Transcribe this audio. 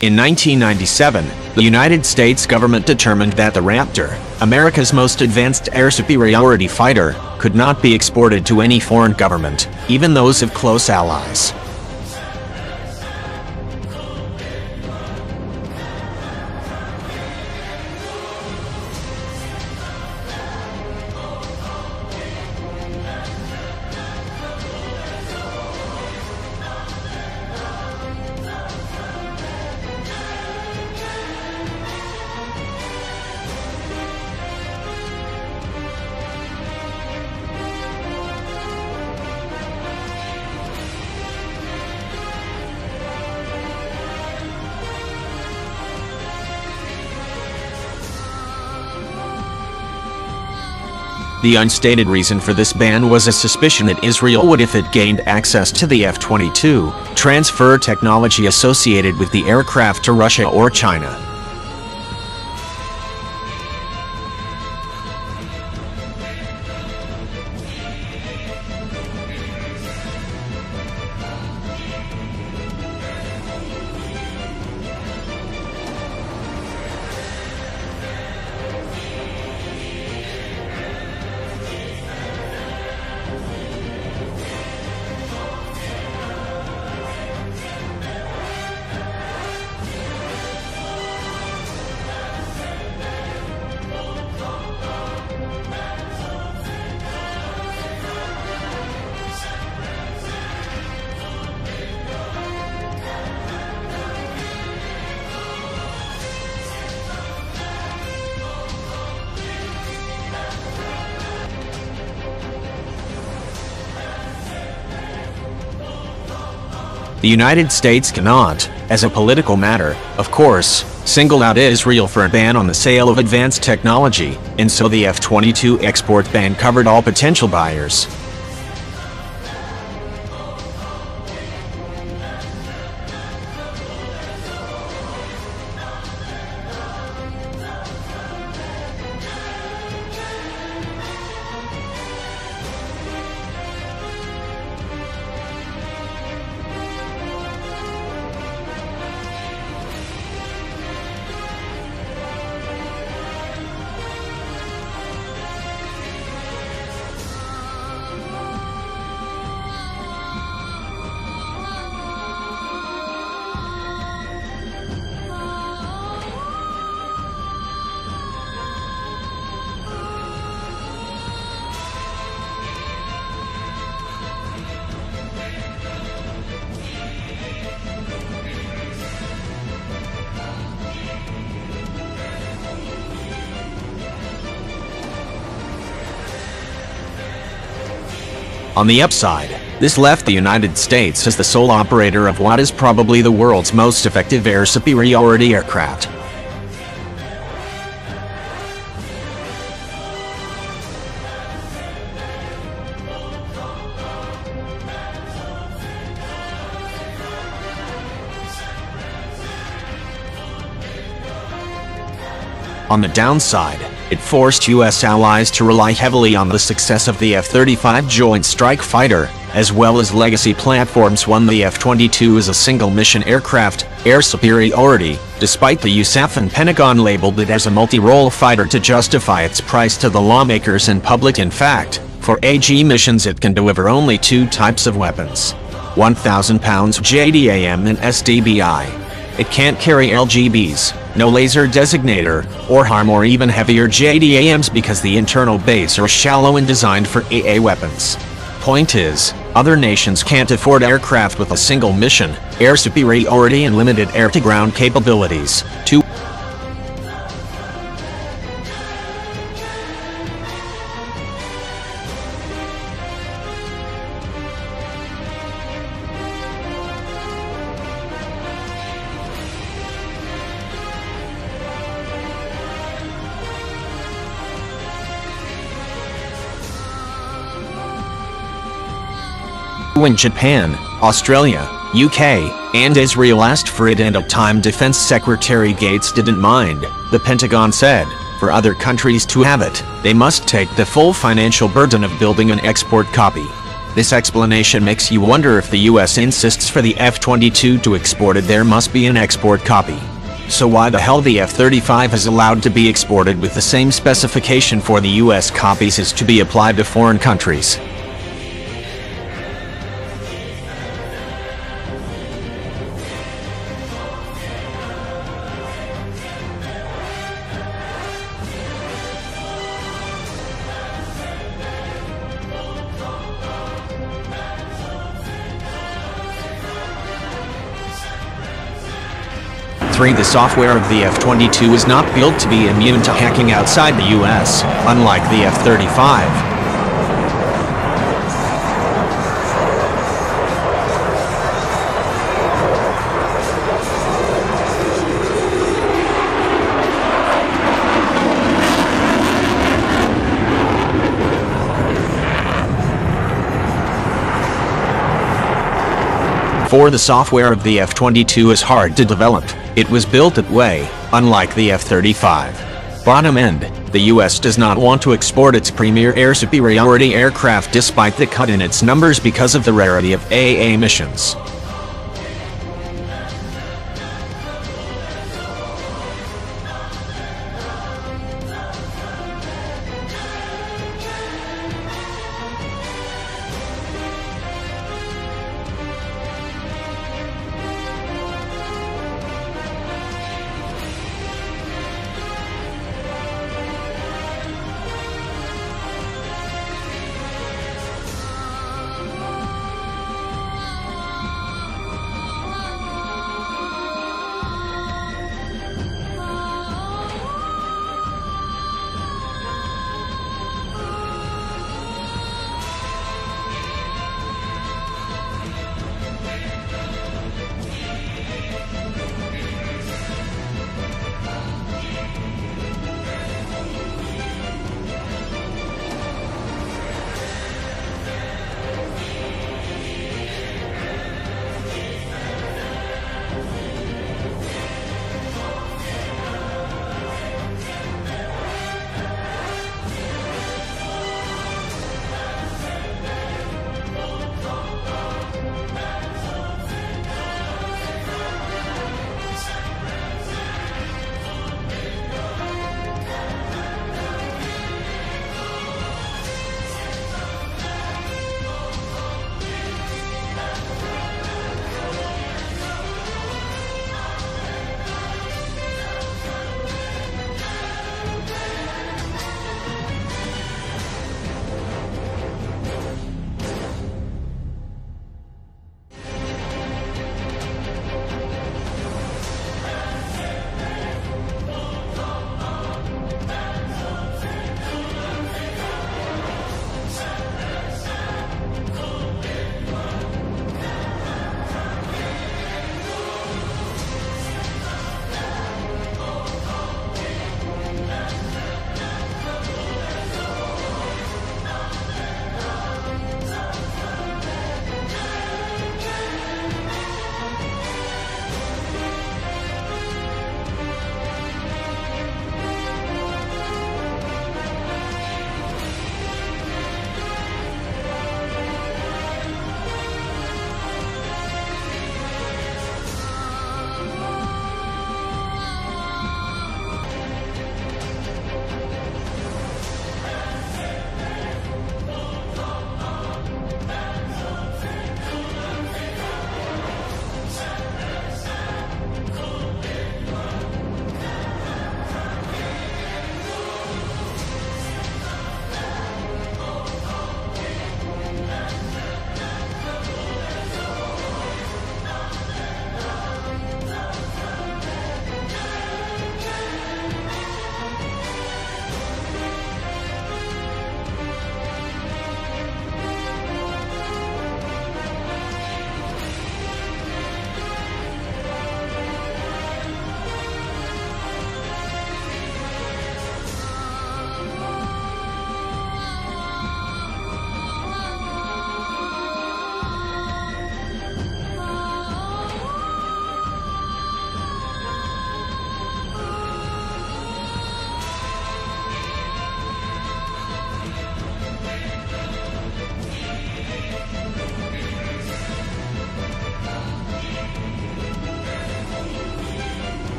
In 1997, the United States government determined that the Raptor, America's most advanced air superiority fighter, could not be exported to any foreign government, even those of close allies. The unstated reason for this ban was a suspicion that Israel would, if it gained access to the F 22, transfer technology associated with the aircraft to Russia or China. The United States cannot, as a political matter, of course, single out Israel for a ban on the sale of advanced technology, and so the F 22 export ban covered all potential buyers. On the upside, this left the United States as the sole operator of what is probably the world's most effective air superiority aircraft. On the downside, it forced U.S. allies to rely heavily on the success of the F-35 Joint Strike Fighter, as well as legacy platforms one the F-22 is a single-mission aircraft, air superiority, despite the USAF and Pentagon labeled it as a multi-role fighter to justify its price to the lawmakers and public in fact, for AG missions it can deliver only two types of weapons. 1,000 pounds JDAM and SDBI. It can't carry LGBs, no laser designator, or HARM or even heavier JDAMs because the internal base are shallow and designed for AA weapons. Point is, other nations can't afford aircraft with a single mission, air superiority and limited air-to-ground capabilities. When Japan, Australia, UK, and Israel asked for it and at time Defense Secretary Gates didn't mind, the Pentagon said, For other countries to have it, they must take the full financial burden of building an export copy. This explanation makes you wonder if the US insists for the F-22 to export it there must be an export copy. So why the hell the F-35 is allowed to be exported with the same specification for the US copies is to be applied to foreign countries. Three, The software of the F-22 is not built to be immune to hacking outside the US, unlike the F-35. 4. The software of the F-22 is hard to develop. It was built that way, unlike the F-35. Bottom end, the US does not want to export its premier air superiority aircraft despite the cut in its numbers because of the rarity of AA missions.